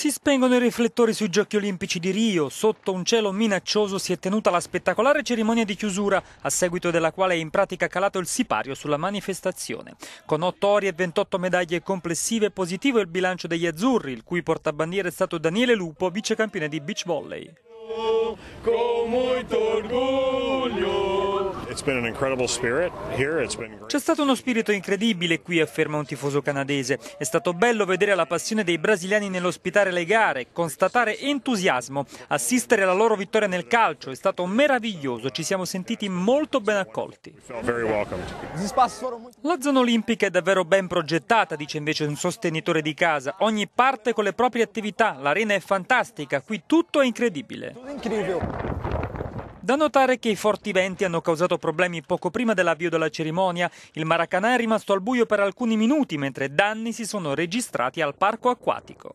Si spengono i riflettori sui Giochi Olimpici di Rio. Sotto un cielo minaccioso si è tenuta la spettacolare cerimonia di chiusura, a seguito della quale è in pratica calato il sipario sulla manifestazione. Con 8 ori e 28 medaglie complessive, positivo è il bilancio degli azzurri, il cui portabandiera è stato Daniele Lupo, vicecampione di beach volley. Con molto orgoglio c'è stato uno spirito incredibile qui, afferma un tifoso canadese. È stato bello vedere la passione dei brasiliani nell'ospitare le gare, constatare entusiasmo, assistere alla loro vittoria nel calcio. È stato meraviglioso, ci siamo sentiti molto ben accolti. La zona olimpica è davvero ben progettata, dice invece un sostenitore di casa. Ogni parte con le proprie attività, l'arena è fantastica, qui tutto è incredibile. Da notare che i forti venti hanno causato problemi poco prima dell'avvio della cerimonia. Il Maracanã è rimasto al buio per alcuni minuti, mentre danni si sono registrati al parco acquatico.